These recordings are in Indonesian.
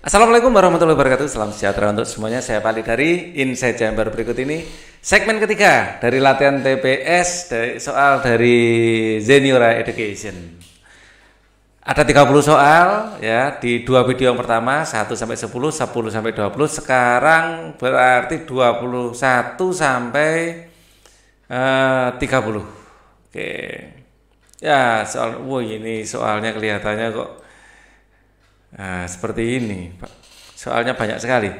Assalamualaikum warahmatullahi wabarakatuh. Salam sejahtera untuk semuanya. Saya Pali dari Insight Jambar berikut ini. Segmen ketiga dari latihan TPS dari soal dari Zeniora Education. Ada 30 soal ya di dua video yang pertama 1 sampai 10, 10 sampai 20. Sekarang berarti 21 sampai eh, 30. Oke. Ya, soal wah ini soalnya kelihatannya kok Nah, seperti ini, Pak. Soalnya banyak sekali.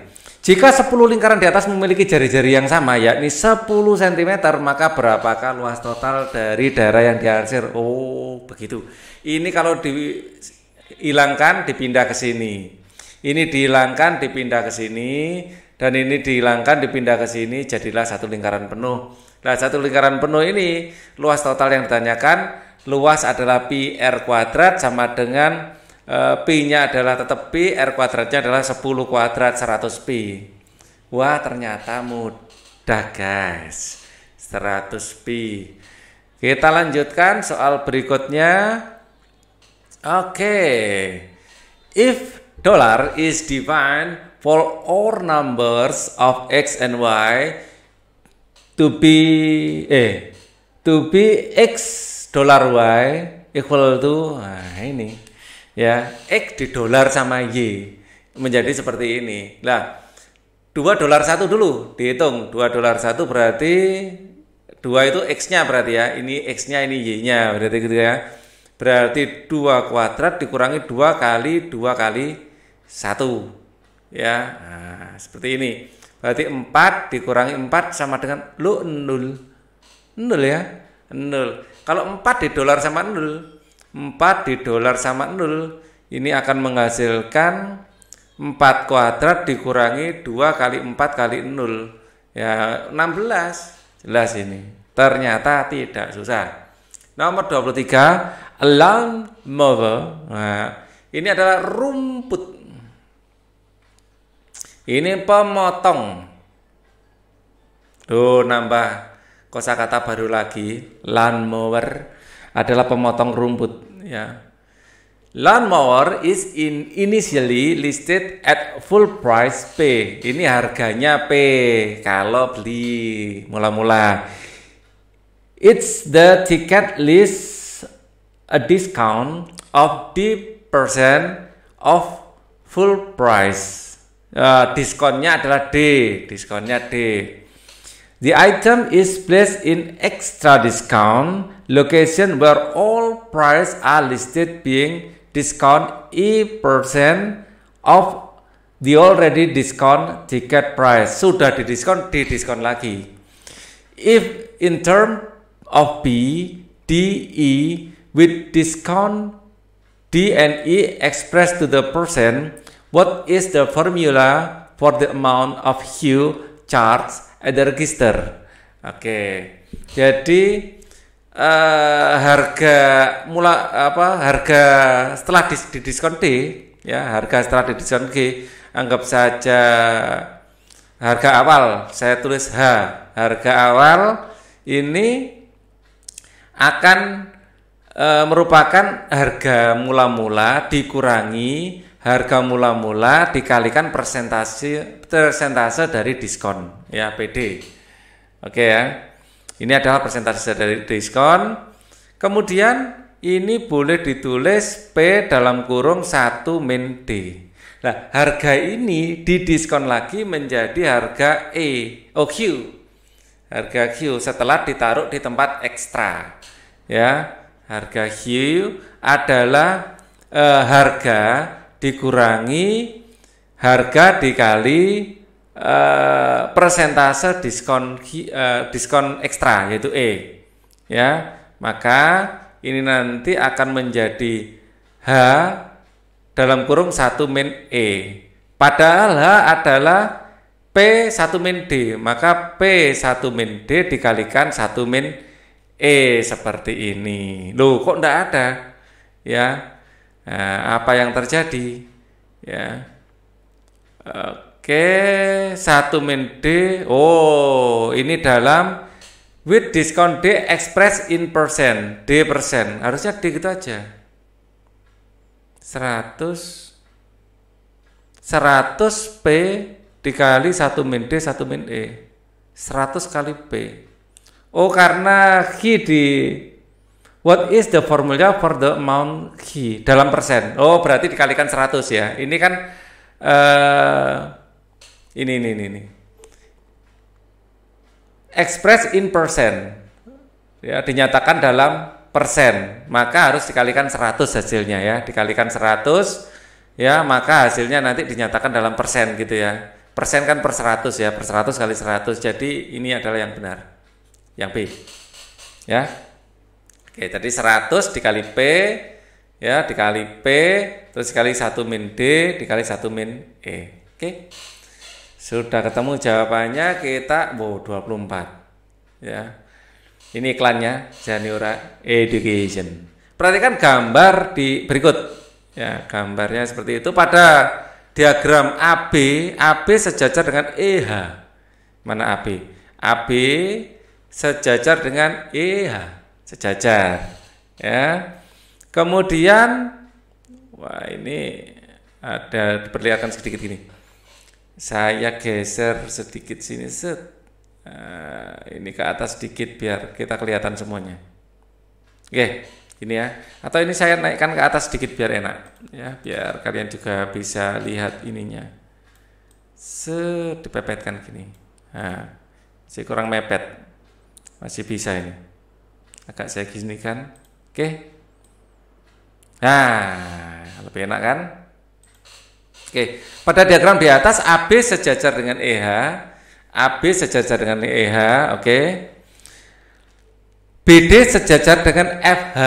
Jika 10 lingkaran di atas memiliki jari-jari yang sama, yakni 10 cm, maka berapakah luas total dari daerah yang diarsir? Oh, begitu. Ini kalau dihilangkan, dipindah ke sini. Ini dihilangkan, dipindah ke sini. Dan ini dihilangkan, dipindah ke sini, jadilah satu lingkaran penuh. Nah, satu lingkaran penuh ini, luas total yang ditanyakan, luas adalah pi r kuadrat sama dengan Eh, Pi-nya adalah tetap Pi, R kuadratnya adalah 10 kuadrat 100 Pi. Wah, ternyata mudah, guys. 100 Pi. Kita lanjutkan soal berikutnya. Oke. Okay. If dollar is defined for all numbers of x and y to be eh to be x dollar y equal to nah ini ya X di dolar sama Y menjadi seperti ini. Lah dua dolar satu dulu dihitung. Dua dolar satu berarti dua itu X nya berarti ya. Ini X nya ini Y nya berarti gitu ya. Berarti dua kuadrat dikurangi dua kali dua kali satu. Ya nah, seperti ini. Berarti empat dikurangi empat sama dengan lu nol nol ya? Nol kalau empat di dolar sama nol 4 di dolar sama 0 ini akan menghasilkan 4 kuadrat dikurangi 2 kali 4 kali 0 ya 16 jelas ini. Ternyata tidak susah. Nomor 23 lawn mower nah, ini adalah rumput. Ini pemotong. Tuh nambah kosakata baru lagi. Lawn mower adalah pemotong rumput ya. Lawnmower is in initially listed at full price P. Ini harganya P kalau beli mula-mula. It's the ticket list a discount of the percent of full price. Uh, diskonnya adalah D, diskonnya D. The item is placed in extra discount location where all price are listed being discount E percent of the already discount ticket price. Sudah didiskon, didiskon lagi. If in term of B, D, E with discount D and E expressed to the percent, what is the formula for the amount of hue charged ada register. Oke. Jadi uh, harga mula apa harga setelah di, di diskon D ya harga setelah di diskon G anggap saja harga awal saya tulis H harga awal ini akan e, merupakan harga mula-mula dikurangi harga mula-mula dikalikan persentase persentase dari diskon ya PD. Oke ya. Ini adalah persentase dari diskon. Kemudian ini boleh ditulis P dalam kurung 1 min D. Nah, harga ini didiskon lagi menjadi harga E, oh Q. Harga Q setelah ditaruh di tempat ekstra. Ya, harga Q adalah eh, harga dikurangi harga dikali uh, persentase diskon uh, diskon ekstra yaitu E ya maka ini nanti akan menjadi H dalam kurung 1 min E padahal H adalah P 1 min D maka P 1 min D dikalikan 1 min E seperti ini loh kok enggak ada ya Nah, apa yang terjadi? Ya. Oke, satu min D. Oh, ini dalam with discount D express in percent. D persen. Harusnya D gitu aja. 100 1 100 P dikali 1 min D 1 min E 100 kali P Oh karena Q di What is the formula for the amount Q dalam persen Oh berarti dikalikan 100 ya ini kan uh, ini ini ini, ini. express in percent. Ya dinyatakan dalam persen. Maka harus dikalikan 100 hasilnya ya. Dikalikan 100 ya maka hasilnya nanti dinyatakan dalam persen gitu ya. Persen kan per 100 ya. Per 100 kali 100 jadi ini adalah yang benar. Yang B. Ya. Oke jadi 100 dikali P ya dikali P terus dikali 1 min D dikali 1 min E. Oke sudah ketemu jawabannya kita wow 24 ya ini iklannya Janiora Education. Perhatikan gambar di berikut. Ya, gambarnya seperti itu pada diagram AB, AB sejajar dengan EH. Mana AB? AB sejajar dengan EH, sejajar. Ya. Kemudian wah ini ada diperlihatkan sedikit ini. Saya geser sedikit sini set Nah, ini ke atas sedikit biar kita kelihatan semuanya. Oke, ini ya. Atau ini saya naikkan ke atas sedikit biar enak ya, biar kalian juga bisa lihat ininya. Sedipepetkan gini. Nah, masih kurang mepet. Masih bisa ini. Agak saya gini kan. Oke. Nah, lebih enak kan? Oke, pada diagram di atas AB sejajar dengan EH AB sejajar dengan EH, oke. BD sejajar dengan FH.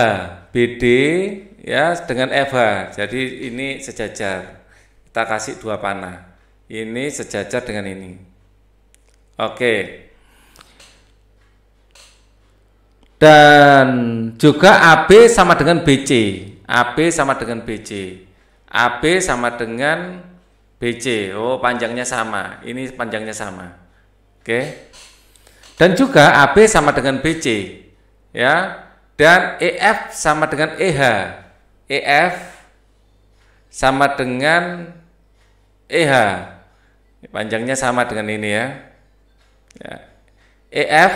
BD ya dengan FH. Jadi ini sejajar. Kita kasih dua panah. Ini sejajar dengan ini. Oke. Dan juga AB sama dengan BC. AB sama dengan BC. AB sama dengan BC. Oh, panjangnya sama. Ini panjangnya sama. Oke. Dan juga AB sama dengan BC. Ya. Dan EF sama dengan EH. EF sama dengan EH. Panjangnya sama dengan ini ya. ya. EF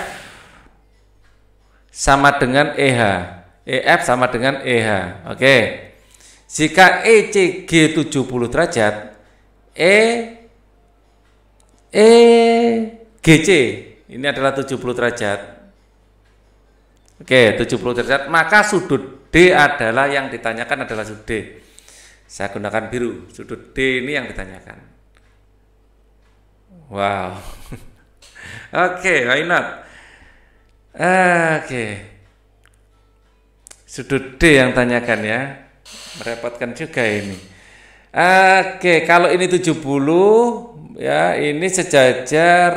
sama dengan EH. EF sama dengan EH. Oke. Jika ECG 70 derajat, E E GC ini adalah 70 derajat. Oke, 70 derajat, maka sudut D adalah yang ditanyakan adalah sudut D. Saya gunakan biru, sudut D ini yang ditanyakan. Wow. Oke, why not? Oke. Sudut D yang tanyakan ya. Merepotkan juga ini. Oke, kalau ini 70 ya ini sejajar.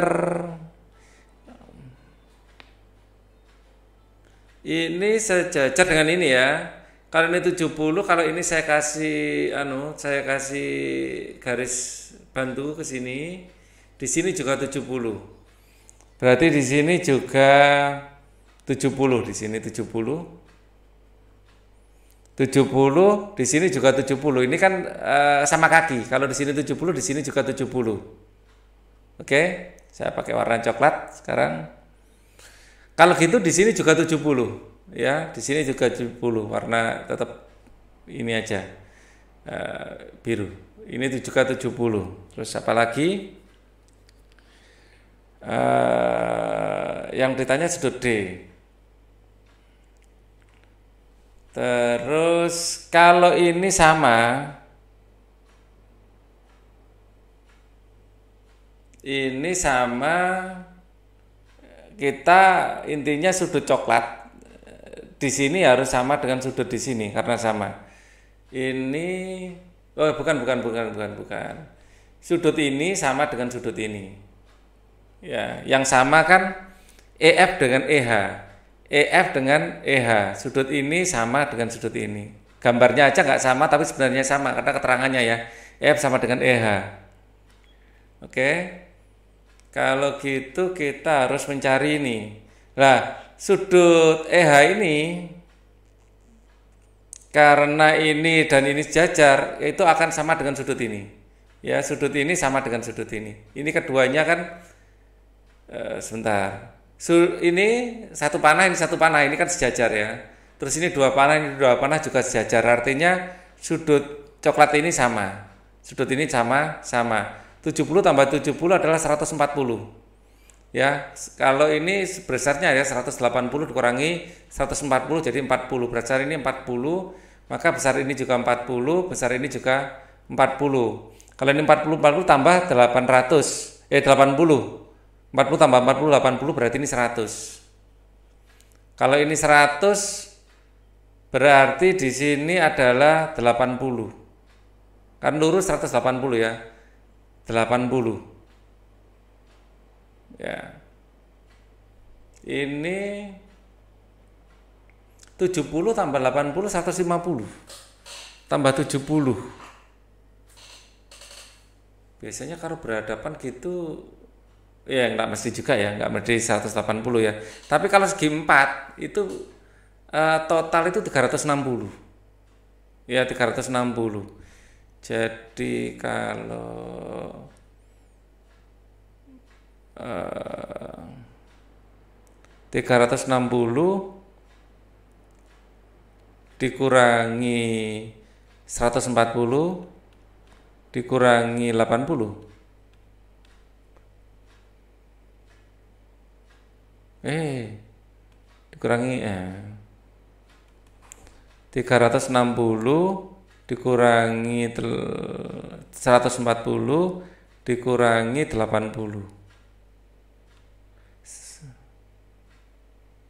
Ini sejajar dengan ini ya. Kalau ini 70 kalau ini saya kasih anu saya kasih garis bantu ke sini di sini juga 70 berarti di sini juga 70 di sini 70 70 di sini juga 70. Ini kan uh, sama kaki. Kalau di sini 70, di sini juga 70. Oke, saya pakai warna coklat sekarang. Kalau gitu di sini juga 70. Ya, di sini juga 70. Warna tetap ini aja. Uh, biru. Ini juga 70. Terus apa lagi? Uh, yang ditanya sudut D. Terus kalau ini sama ini sama kita intinya sudut coklat di sini harus sama dengan sudut di sini karena sama. Ini oh bukan bukan bukan bukan bukan. Sudut ini sama dengan sudut ini. Ya, yang sama kan EF dengan EH. EF dengan EH. Sudut ini sama dengan sudut ini. Gambarnya aja nggak sama, tapi sebenarnya sama karena keterangannya ya. EF sama dengan EH. Oke. Kalau gitu kita harus mencari ini. Nah, sudut EH ini karena ini dan ini sejajar, itu akan sama dengan sudut ini. Ya, sudut ini sama dengan sudut ini. Ini keduanya kan eh, sebentar. Su, ini satu panah, ini satu panah, ini kan sejajar ya. Terus ini dua panah, ini dua panah juga sejajar. Artinya sudut coklat ini sama. Sudut ini sama, sama. 70 tambah 70 adalah 140. Ya, kalau ini besarnya ya 180 dikurangi 140 jadi 40. Besar ini 40, maka besar ini juga 40, besar ini juga 40. Kalau ini 40 40 tambah 800 eh 80. 40 tambah 40 80 berarti ini 100. Kalau ini 100 berarti di sini adalah 80. Kan lurus 180 ya. 80. Ya. Ini 70 tambah 80 150. Tambah 70 biasanya kalau berhadapan gitu ya nggak mesti juga ya nggak mesti 180 ya. Tapi kalau segi 4 itu uh, total itu 360 ya 360 jadi kalau uh, 360 dikurangi 140 dikurangi 80 eh dikurangi eh. 360 dikurangi 140 dikurangi 80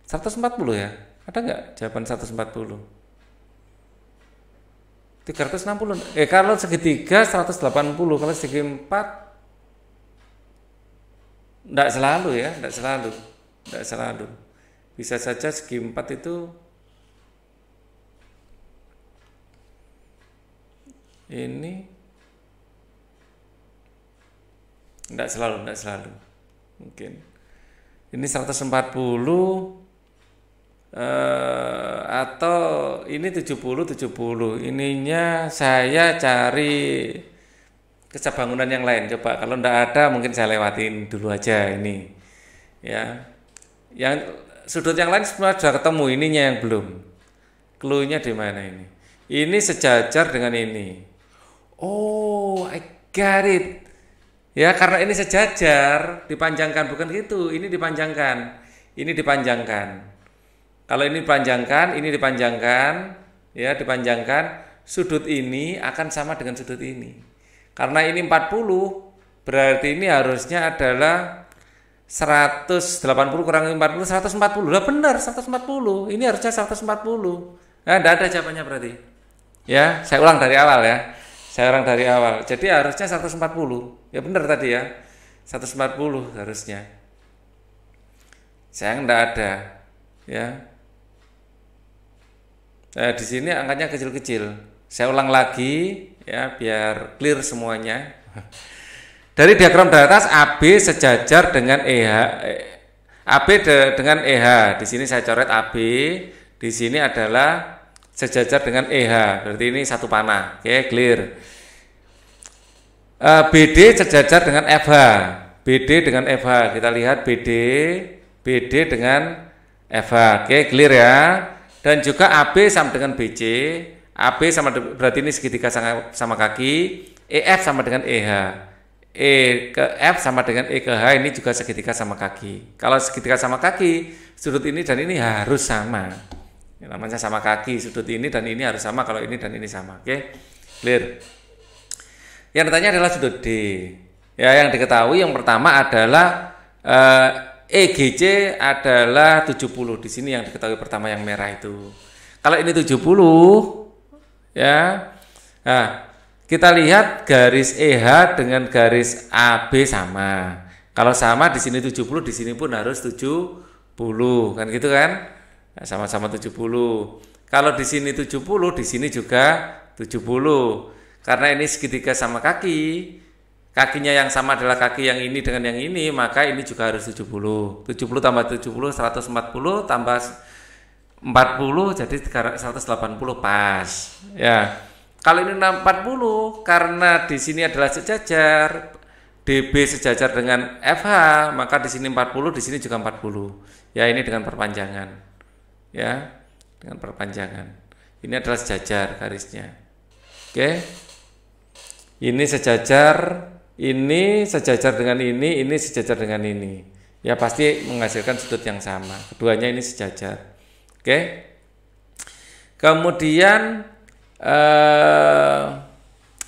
140 ya? Ada nggak jawaban 140 360 eh kalau segitiga 180 kalau segi 4 enggak selalu ya enggak selalu enggak selalu bisa saja segi 4 itu ini enggak selalu enggak selalu. Mungkin. Ini 140 uh, atau ini 70 70 ininya saya cari kecabangunan yang lain. Coba kalau ndak ada mungkin saya lewatin dulu aja ini. Ya yang sudut yang lain semua sudah ketemu ininya yang belum. Clue-nya di mana ini? Ini sejajar dengan ini. Oh I got it. Ya karena ini sejajar dipanjangkan. Bukan gitu ini dipanjangkan. Ini dipanjangkan. Kalau ini dipanjangkan, ini dipanjangkan, ya dipanjangkan, sudut ini akan sama dengan sudut ini. Karena ini 40, berarti ini harusnya adalah 180 kurang 40 140 lah benar 140 ini harusnya 140 nah tidak ada jawabannya berarti. Ya saya ulang dari awal ya. Saya ulang dari awal. Jadi harusnya 140 ya benar tadi ya. 140 harusnya. Saya tidak ada ya. Nah, di sini angkanya kecil-kecil. Saya ulang lagi ya biar clear semuanya. Dari diagram di atas AB sejajar dengan EH AB de, dengan EH. Di sini saya coret AB, di sini adalah sejajar dengan EH. Berarti ini satu panah. Oke, clear. Uh, eh, BD sejajar dengan FH. BD dengan FH. Kita lihat BD, BD dengan FH. Oke, clear ya dan juga AB sama dengan BC AB sama berarti ini segitiga sama, sama kaki EF sama dengan EH E ke F sama dengan E ke H ini juga segitiga sama kaki kalau segitiga sama kaki sudut ini dan ini harus sama ini namanya sama kaki sudut ini dan ini harus sama kalau ini dan ini sama oke okay? clear yang ditanya adalah sudut D ya yang diketahui yang pertama adalah eh, EGC adalah 70 di sini yang diketahui pertama yang merah itu. Kalau ini 70 ya. Nah, kita lihat garis EH dengan garis AB sama. Kalau sama di sini 70, di sini pun harus 70, kan gitu kan? Nah, sama-sama nah, 70. Kalau di sini 70, di sini juga 70. Karena ini segitiga sama kaki, kakinya yang sama adalah kaki yang ini dengan yang ini, maka ini juga harus 70. 70 tambah 70 140 tambah 40 jadi 180 pas. Ya. Kalau ini 40 karena di sini adalah sejajar DB sejajar dengan FH, maka di sini 40, di sini juga 40. Ya, ini dengan perpanjangan. Ya, dengan perpanjangan. Ini adalah sejajar garisnya. Oke. Ini sejajar, ini sejajar dengan ini, ini sejajar dengan ini. Ya, pasti menghasilkan sudut yang sama. Keduanya ini sejajar. Oke. Kemudian eh,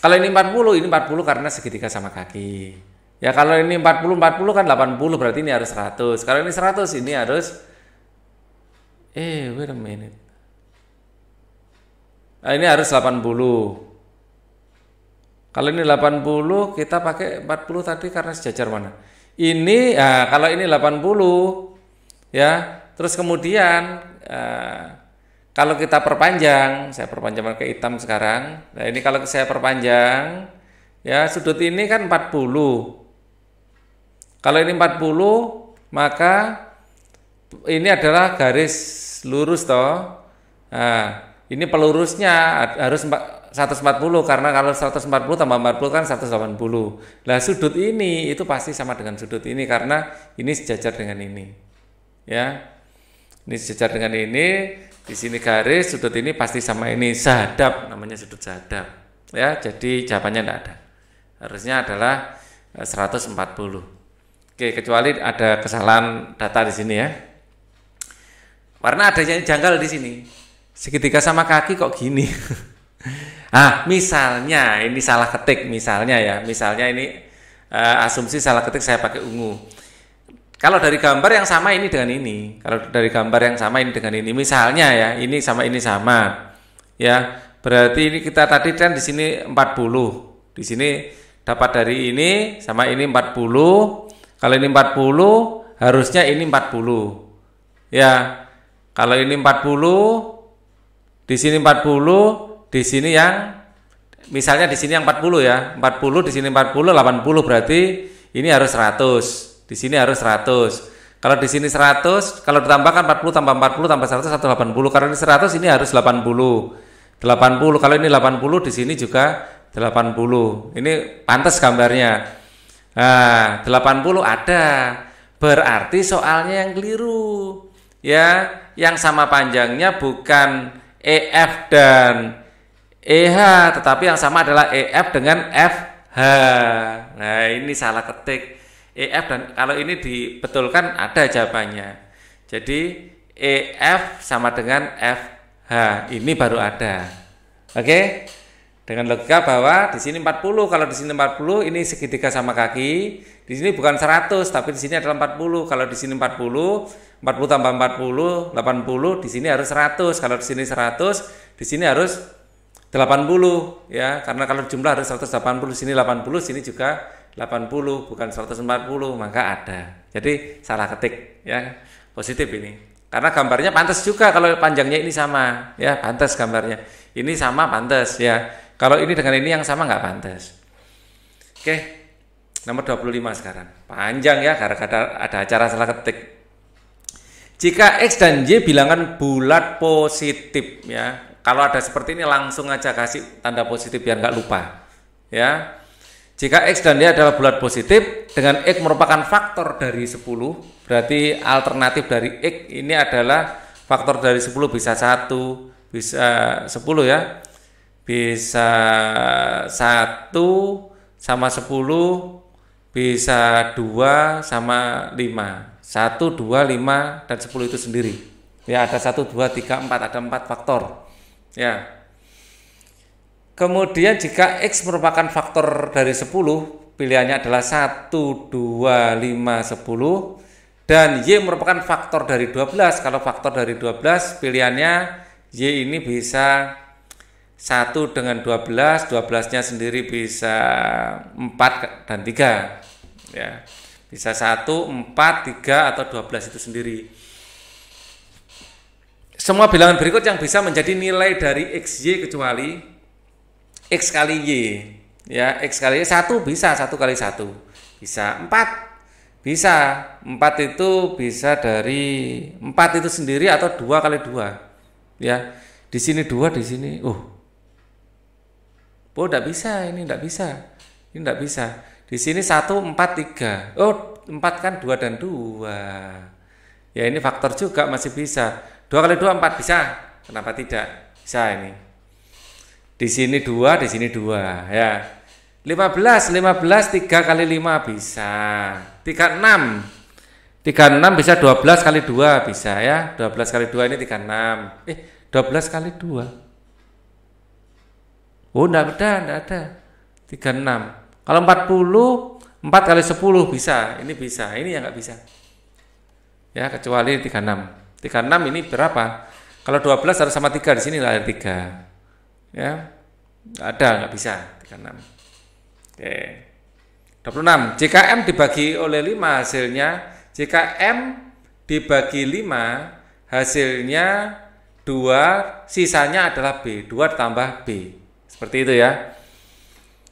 kalau ini 40, ini 40 karena segitiga sama kaki. Ya kalau ini 40 40 kan 80 berarti ini harus 100. Kalau ini 100 ini harus eh wait a minute. Nah, ini harus 80. Kalau ini 80 kita pakai 40 tadi karena sejajar mana? Ini ya kalau ini 80 ya, terus kemudian eh, kalau kita perpanjang, saya perpanjang pakai hitam sekarang. Nah, ini kalau saya perpanjang, ya sudut ini kan 40. Kalau ini 40, maka ini adalah garis lurus toh. Nah, ini pelurusnya harus 140 karena kalau 140 tambah 40 kan 180. Nah, sudut ini itu pasti sama dengan sudut ini karena ini sejajar dengan ini. Ya. Ini sejajar dengan ini, di sini garis sudut ini pasti sama ini. Sahadap namanya sudut sahadap ya jadi jawabannya tidak ada. Harusnya adalah 140 eh, oke kecuali ada kesalahan data di sini ya. Karena adanya janggal di sini. Segitiga sama kaki kok gini. Ah misalnya ini salah ketik misalnya ya. Misalnya ini uh, asumsi salah ketik saya pakai ungu kalau dari gambar yang sama ini dengan ini, kalau dari gambar yang sama ini dengan ini, misalnya ya, ini sama ini sama, ya, berarti ini kita tadi kan di sini 40, di sini dapat dari ini sama ini 40, kalau ini 40 harusnya ini 40, ya, kalau ini 40, di sini 40, di sini yang misalnya di sini yang 40 ya, 40 di sini 40, 80 berarti ini harus 100 di sini harus 100. Kalau di sini 100, kalau ditambahkan 40 tambah 40 tambah 100 180. Karena ini 100 ini harus 80. 80. Kalau ini 80 di sini juga 80. Ini pantas gambarnya. Nah, 80 ada. Berarti soalnya yang keliru. Ya, yang sama panjangnya bukan EF dan EH, tetapi yang sama adalah EF dengan FH. Nah, ini salah ketik. EF dan kalau ini dibetulkan ada jawabannya. Jadi EF sama dengan FH. Ini baru ada. Oke? Dengan logika bahwa di sini 40, kalau di sini 40 ini segitiga sama kaki. Di sini bukan 100, tapi di sini adalah 40. Kalau di sini 40, 40 tambah 40, 80, di sini harus 100. Kalau di sini 100, di sini harus 80 ya. Karena kalau jumlah harus 180, di sini 80, sini juga 80 bukan 140 maka ada. Jadi salah ketik ya. Positif ini. Karena gambarnya pantas juga kalau panjangnya ini sama ya, pantas gambarnya. Ini sama pantas ya. Kalau ini dengan ini yang sama nggak pantas. Oke. Nomor 25 sekarang. Panjang ya ada, ada acara salah ketik. Jika X dan Y bilangan bulat positif ya. Kalau ada seperti ini langsung aja kasih tanda positif biar nggak lupa. Ya. Jika X dan Y adalah bulat positif, dengan X merupakan faktor dari 10, berarti alternatif dari X ini adalah faktor dari 10 bisa 1, bisa 10 ya, bisa 1 sama 10, bisa 2 sama 5. 1, 2, 5, dan 10 itu sendiri. Ya ada 1, 2, 3, 4, ada 4 faktor. Ya, Kemudian jika X merupakan faktor dari 10, pilihannya adalah 1, 2, 5, 10 dan Y merupakan faktor dari 12. Kalau faktor dari 12 pilihannya Y ini bisa 1 dengan 12, 12-nya sendiri bisa 4 dan 3. Ya. Bisa 1, 4, 3 atau 12 itu sendiri. Semua bilangan berikut yang bisa menjadi nilai dari XY kecuali X kali Y. Ya, X kali Y satu bisa, satu kali satu. Bisa empat. Bisa. Empat itu bisa dari empat itu sendiri atau dua kali dua. Ya, di sini dua, di sini. Uh, Oh, tidak bisa, ini tidak bisa. Ini tidak bisa. Di sini 1, 4, 3. Oh, 4 kan 2 dan 2. Ya, ini faktor juga masih bisa. 2 kali 2, 4 bisa. Kenapa tidak? Bisa ini. Di sini 2, di sini 2. Ya. 15, 15, 3 kali 5 bisa. 36. 36 bisa 12 kali 2 bisa ya. 12 kali 2 ini 36. Eh, 12 kali 2. Oh, enggak ada, enggak ada. 36. Kalau 40, 4 kali 10 bisa. Ini bisa, ini yang enggak bisa. Ya, kecuali 36. 36 ini berapa? Kalau 12 harus sama 3 di sini ada 3. Ya. Enggak ada, enggak bisa 36. Oke. 26. Jika M dibagi oleh 5 hasilnya, jika M dibagi 5 hasilnya 2, sisanya adalah B. 2 ditambah B. Seperti itu ya.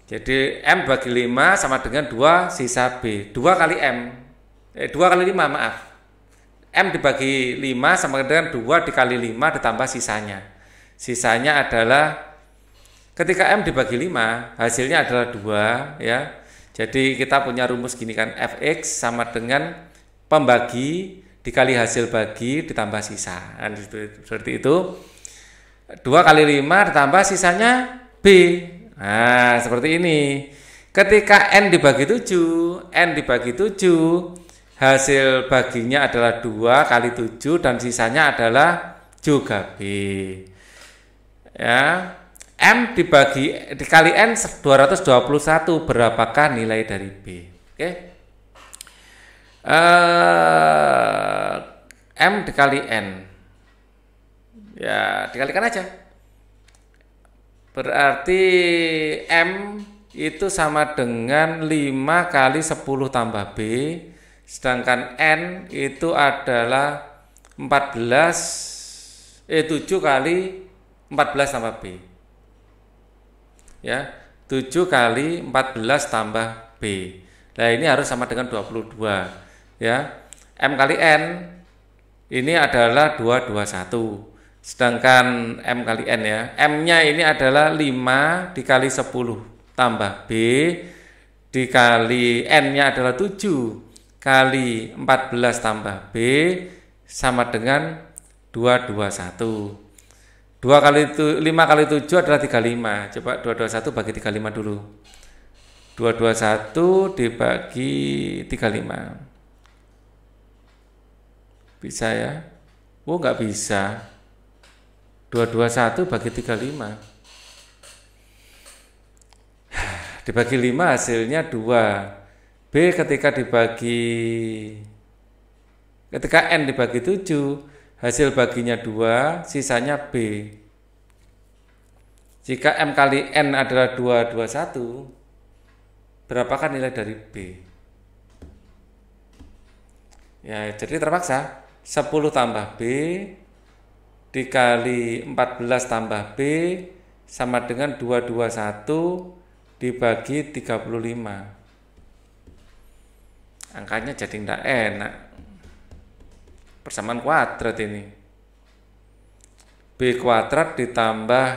Jadi M bagi 5 sama dengan 2 sisa B. 2 kali M. Eh, 2 kali 5 maaf. M dibagi 5 sama dengan 2 dikali 5 ditambah sisanya. Sisanya adalah ketika M dibagi 5 hasilnya adalah 2 ya. Jadi kita punya rumus gini kan Fx sama dengan pembagi dikali hasil bagi ditambah sisa. Nah, seperti itu. 2 kali 5 ditambah sisanya B. Nah, seperti ini. Ketika N dibagi 7, N dibagi 7, hasil baginya adalah 2 kali 7 dan sisanya adalah juga B. Ya. M dibagi dikali N 221 berapakah nilai dari B? Oke. Uh, M dikali N. Ya, dikalikan aja. Berarti M itu sama dengan 5 kali 10 tambah B, sedangkan N itu adalah 14 eh 7 kali 14 tambah B. Ya, 7 kali 14 tambah B. Nah, ini harus sama dengan 22. Ya. M kali N ini adalah 221. Sedangkan M kali N ya. M-nya ini adalah 5 dikali 10 tambah B dikali N-nya adalah 7 kali 14 tambah B sama dengan 221. 2 kali itu 5 kali 7 adalah 35. Coba 221 bagi 35 dulu. 221 dibagi 35. Bisa ya? Oh, nggak bisa. 221 bagi 35 dibagi 5 hasilnya 2 B ketika dibagi ketika N dibagi 7 hasil baginya 2 sisanya B jika M kali N adalah 221 berapakah nilai dari B ya jadi terpaksa 10 tambah B dikali 14 tambah B sama dengan 221 dibagi 35. Angkanya jadi tidak enak. Persamaan kuadrat ini. B kuadrat ditambah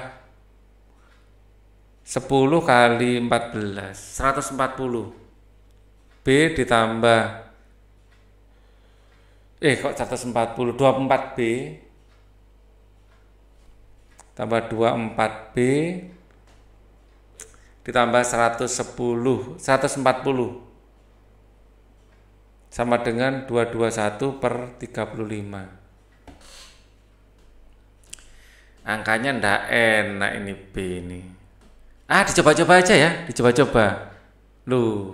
10 kali 14, 140. B ditambah eh kok 140, 24B tambah 24B ditambah 110 140 sama dengan 221 per 35 angkanya ndak enak ini B ini ah dicoba-coba aja ya dicoba-coba lu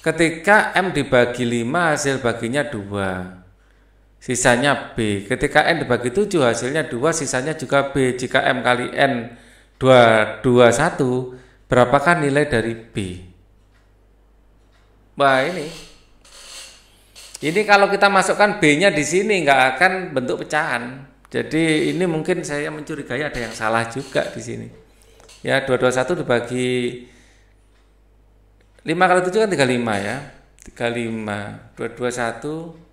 ketika M dibagi 5 hasil baginya 2 sisanya B. Ketika N dibagi 7 hasilnya 2, sisanya juga B. Jika M kali N 2, 2 1, berapakah nilai dari B? Wah ini. Ini kalau kita masukkan B-nya di sini nggak akan bentuk pecahan. Jadi ini mungkin saya mencurigai ada yang salah juga di sini. Ya 221 dibagi 5 kali 7 kan 35 ya. 35 221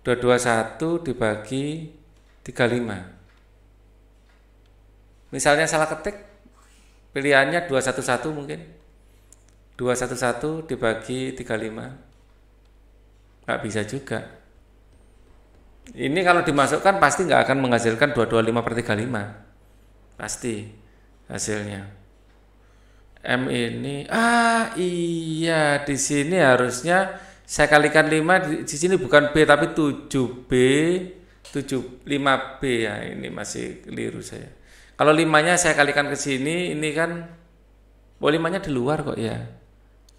221 dibagi 35. Misalnya salah ketik, pilihannya 211 mungkin. 211 dibagi 35. Nggak bisa juga. Ini kalau dimasukkan pasti nggak akan menghasilkan 225 per 35. Pasti hasilnya. M ini, ah iya di sini harusnya saya kalikan 5 di sini bukan B tapi 7B 7 5B ya ini masih keliru saya. Kalau limanya saya kalikan ke sini ini kan oh limanya di luar kok ya.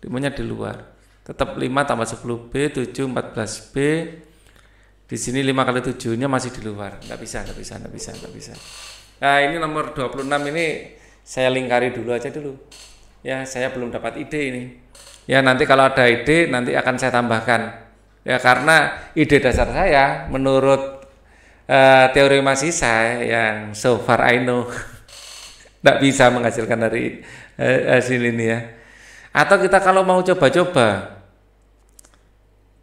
Limanya di luar. Tetap 5 tambah 10B 7 14B. Di sini 5 kali 7-nya masih di luar. Enggak bisa, enggak bisa, enggak bisa, enggak bisa. Nah, ini nomor 26 ini saya lingkari dulu aja dulu. Ya, saya belum dapat ide ini. Ya nanti kalau ada ide nanti akan saya tambahkan. Ya karena ide dasar saya menurut uh, teori saya yang so far I know tidak bisa menghasilkan dari uh, hasil ini ya. Atau kita kalau mau coba-coba.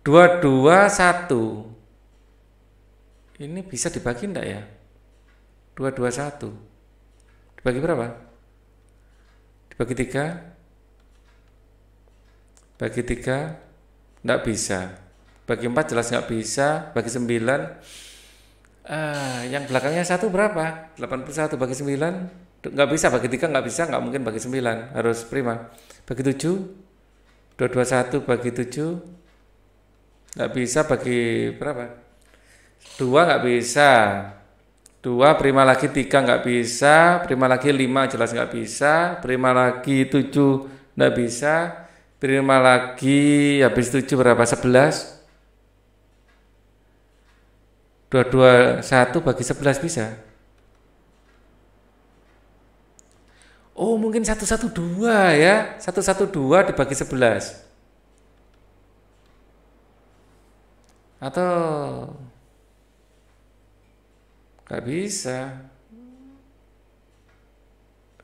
Dua dua satu. Ini bisa dibagi enggak ya? Dua dua satu. Dibagi berapa? Dibagi tiga? bagi tiga? Tidak bisa. Bagi empat jelas nggak bisa. Bagi sembilan? Ah, yang belakangnya satu berapa? 81 bagi sembilan nggak bisa bagi tiga nggak bisa nggak mungkin bagi sembilan. Harus prima. Bagi tujuh dua dua satu bagi tujuh nggak bisa bagi berapa? Dua nggak bisa. Dua prima lagi tiga nggak bisa prima lagi lima jelas nggak bisa prima lagi tujuh nggak bisa Terima lagi habis 7 berapa? 11 221 bagi 11 bisa Oh mungkin 112 ya. 112 dibagi 11 Atau Gak bisa.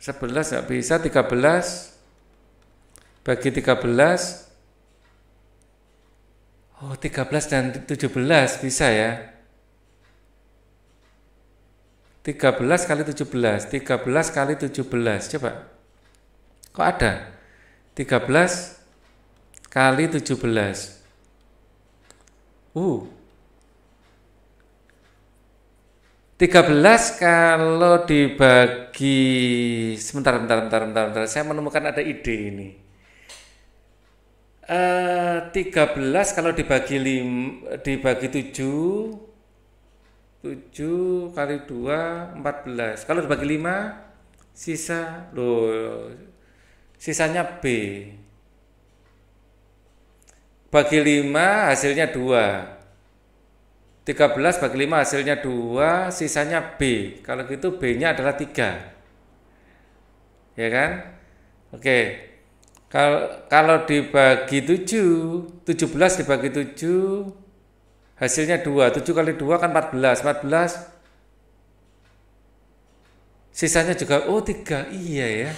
11 gak bisa 13 bagi 13 Oh 13 dan 17 bisa ya 13 kali 17 13 kali 17 coba kok ada 13 kali 17 uh 13 kalau dibagi sebentar, sebentar, sebentar, sebentar, sebentar. Saya menemukan ada ide ini. Uh, eh, 13 kalau dibagi lim, dibagi 7 7 kali 2 14 kalau dibagi 5 sisa loh sisanya B. Bagi 5 hasilnya 2 13 bagi 5 hasilnya 2 sisanya B. Kalau gitu B nya adalah 3 ya kan? Oke. Kalau, kalau dibagi 7, 17 dibagi 7, hasilnya 2. 7 kali 2 kan 14. 14 sisanya juga oh 3. Iya ya.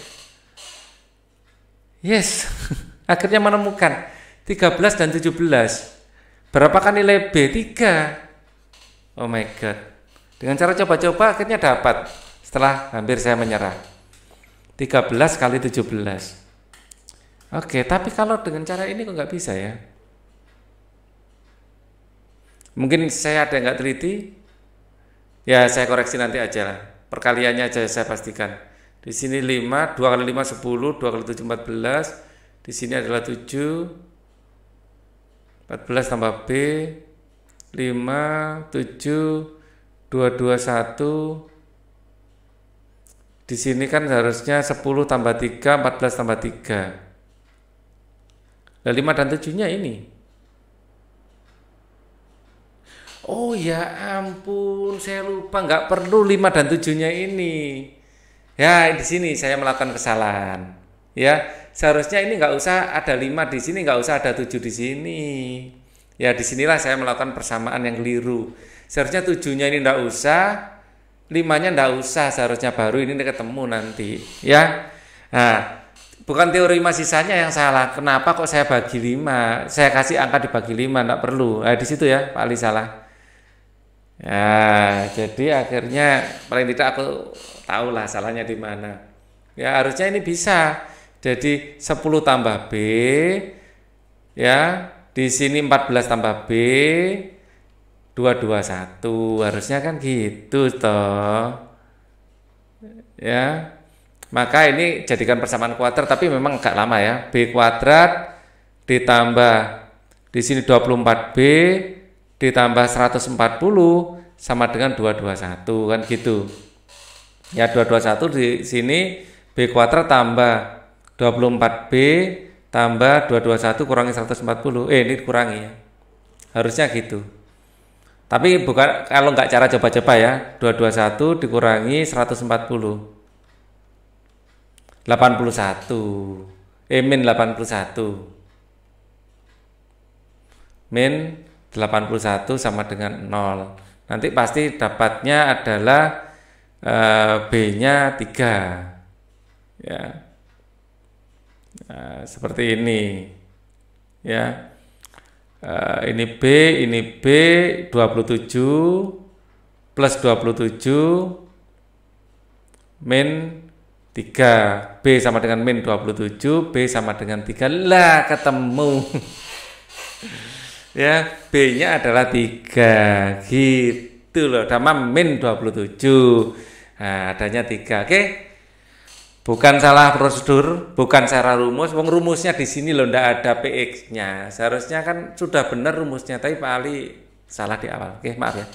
Yes. Akhirnya menemukan 13 dan 17. Berapakah nilai B? 3. Oh my god. Dengan cara coba-coba akhirnya dapat. Setelah hampir saya menyerah. 13 kali 17. Oke, tapi kalau dengan cara ini kok nggak bisa ya? Mungkin saya ada yang nggak teliti, ya saya koreksi nanti aja lah. Perkaliannya aja saya pastikan. Di sini 5, 2 kali 5 10, 2 kali 7 14. Di sini adalah 7. 14 tambah B 5 7 2 2 1 di sini kan harusnya 10 tambah 3 14 tambah 3 Nah, 5 dan 7-nya ini. Oh ya ampun, saya lupa nggak perlu 5 dan 7-nya ini. Ya, di sini saya melakukan kesalahan. Ya, seharusnya ini nggak usah ada 5 di sini, nggak usah ada 7 di sini. Ya, di sinilah saya melakukan persamaan yang keliru. Seharusnya 7-nya ini nggak usah, 5-nya nggak usah, seharusnya baru ini ketemu nanti. Ya, nah bukan teori sisanya yang salah. Kenapa kok saya bagi lima? Saya kasih angka dibagi lima, tidak perlu. Nah, di situ ya Pak Ali salah. Ya, jadi akhirnya paling tidak aku tahu lah salahnya di mana. Ya, harusnya ini bisa. Jadi 10 tambah B ya, di sini 14 tambah B 221. Harusnya kan gitu toh. Ya. Maka ini jadikan persamaan kuadrat tapi memang agak lama ya. B kuadrat ditambah di sini 24B ditambah 140 sama dengan 221 kan gitu. Ya 221 di sini B kuadrat tambah 24B tambah 221 kurangi 140. Eh ini dikurangi ya. Harusnya gitu. Tapi bukan kalau nggak cara coba-coba ya. 221 dikurangi 140. 81 eh min 81 min 81 sama dengan 0 nanti pasti dapatnya adalah e, B nya 3 ya. Nah, seperti ini. Ya. E, ini B ini B 27 plus 27 min 3 B sama dengan min 27 B sama dengan 3 lah ketemu ya B nya adalah 3 gitu loh sama min 27 nah adanya 3 oke. Bukan salah prosedur bukan cara rumus. Wong rumusnya di sini loh ndak ada PX nya seharusnya kan sudah benar rumusnya tapi Pak Ali salah di awal. Oke maaf ya.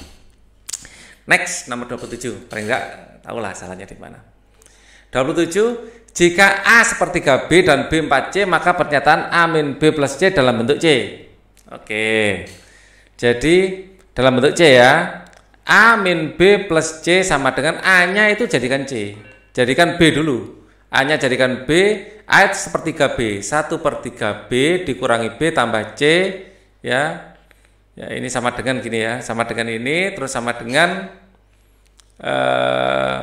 Next nomor 27 paling enggak tahulah salahnya di mana. 27 jika A sepertiga B dan B 4C maka pernyataan A min B plus C dalam bentuk C oke. Jadi dalam bentuk C ya A min B plus C sama dengan A nya itu jadikan C. Jadikan B dulu. A nya jadikan B A sepertiga B. 1 per 3 B dikurangi B tambah C ya. Ya ini sama dengan gini ya sama dengan ini terus sama dengan eh,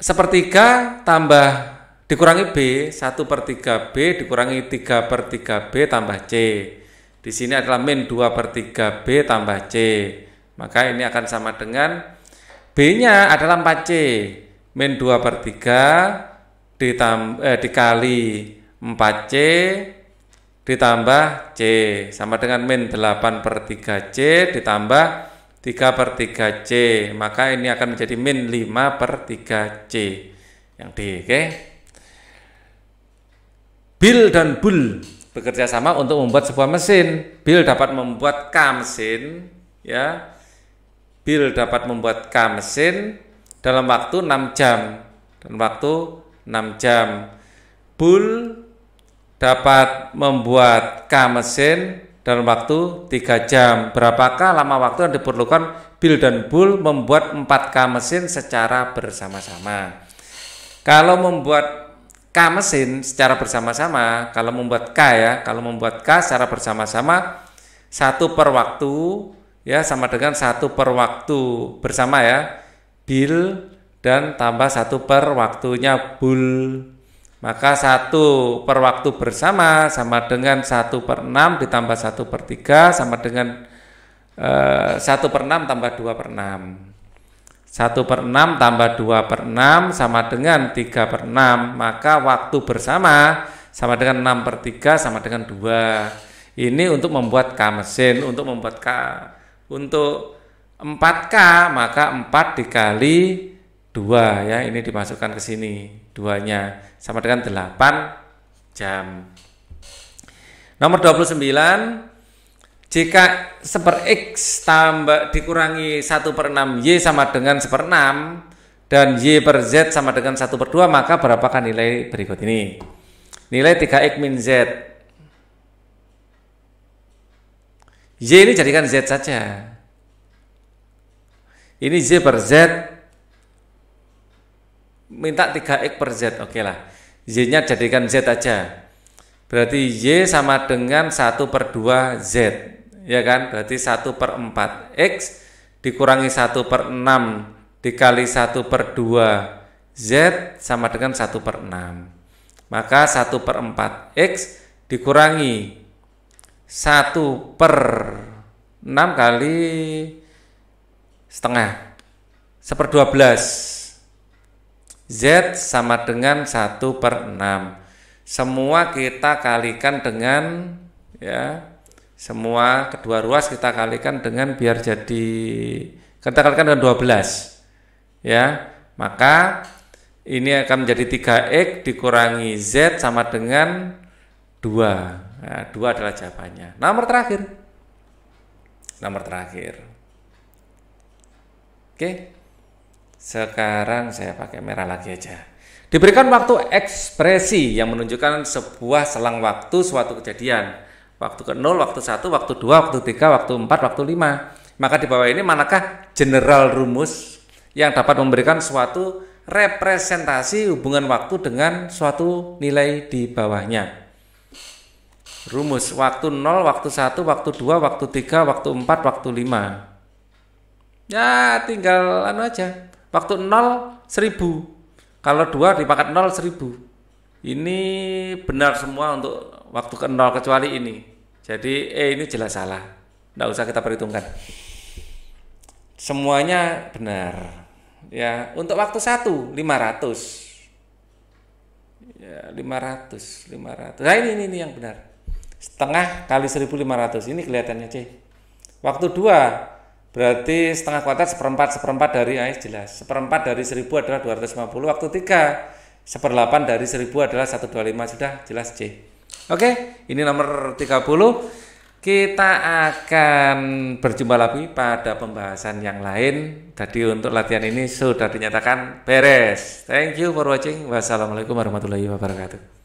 sepertiga tambah dikurangi B 1 per 3 B dikurangi 3 per 3 B tambah C. Di sini adalah min 2 per 3 B tambah C. Maka ini akan sama dengan B nya adalah 4C min 2 per 3 ditambah, eh, dikali 4C ditambah C. Sama dengan min 8 per 3C ditambah 3 per 3C maka ini akan menjadi min 5 per 3C yang D oke? okay? Bill dan Bull bekerja sama untuk membuat sebuah mesin. Bill dapat membuat K mesin ya. Bill dapat membuat K mesin dalam waktu 6 jam. Dalam waktu 6 jam. Bull dapat membuat K mesin dalam waktu 3 jam. Berapakah lama waktu yang diperlukan? Bill dan Bull membuat 4K mesin secara bersama-sama? Kalau membuat K mesin secara bersama-sama, kalau membuat K ya, kalau membuat K secara bersama-sama satu per waktu ya sama dengan satu per waktu bersama ya Bill dan tambah satu per waktunya Bull maka satu per waktu bersama sama dengan satu per enam ditambah satu per tiga sama dengan eh, satu per enam tambah dua per enam satu per enam tambah dua per enam sama dengan tiga per enam maka waktu bersama sama dengan enam per tiga sama dengan dua. Ini untuk membuat K mesin untuk membuat K untuk 4K maka 4 dikali dua ya. Ini dimasukkan ke sini duanya sama dengan 8 jam. Nomor 29 jika seper X tambah dikurangi 1 per 6 Y sama dengan 1 per 6 dan Y per Z sama dengan 1 per 2 maka berapakah nilai berikut ini? Nilai 3X min Z. Y ini jadikan Z saja. Ini Z per Z. Minta 3x per z oke okay lah. Y-nya jadikan z aja. Berarti y sama dengan 1 per 2 z ya kan berarti 1 per 4 x dikurangi 1 per 6 dikali 1 per 2 z sama dengan 1 per 6 maka 1 per 4 x dikurangi 1 per 6 6 kali setengah. Seper 12. Z sama dengan 1 per 6. Semua kita kalikan dengan ya semua kedua ruas kita kalikan dengan biar jadi kita kalikan dengan 12 ya. Maka ini akan menjadi 3x dikurangi z sama dengan 2 nah, 2 adalah jawabannya. Nomor terakhir. Nomor terakhir. Oke. Sekarang saya pakai merah lagi aja. Diberikan waktu ekspresi yang menunjukkan sebuah selang waktu suatu kejadian. Waktu ke 0, waktu 1, waktu 2, waktu 3, waktu 4, waktu 5. Maka di bawah ini manakah general rumus yang dapat memberikan suatu representasi hubungan waktu dengan suatu nilai di bawahnya. Rumus waktu 0, waktu 1, waktu 2, waktu 3, waktu 4, waktu 5. Ya tinggal anu aja. Waktu 0 1000 kalau dua dipangkat nol seribu. Ini benar semua untuk waktu ke nol kecuali ini. Jadi E ini jelas salah. Tidak usah kita perhitungkan. Semuanya benar. Ya, untuk waktu satu 500. Ya, 500, 500. Nah, ini, ini, ini yang benar. Setengah kali 1500. Ini kelihatannya C. Waktu dua Berarti setengah kuadrat seperempat seperempat dari AS jelas. Seperempat dari 1000 adalah 250. Waktu 3 seperdelapan dari 1000 adalah 125 sudah jelas C. Oke, ini nomor 30. Kita akan berjumpa lagi pada pembahasan yang lain. Tadi untuk latihan ini sudah dinyatakan beres. Thank you for watching. Wassalamualaikum warahmatullahi wabarakatuh.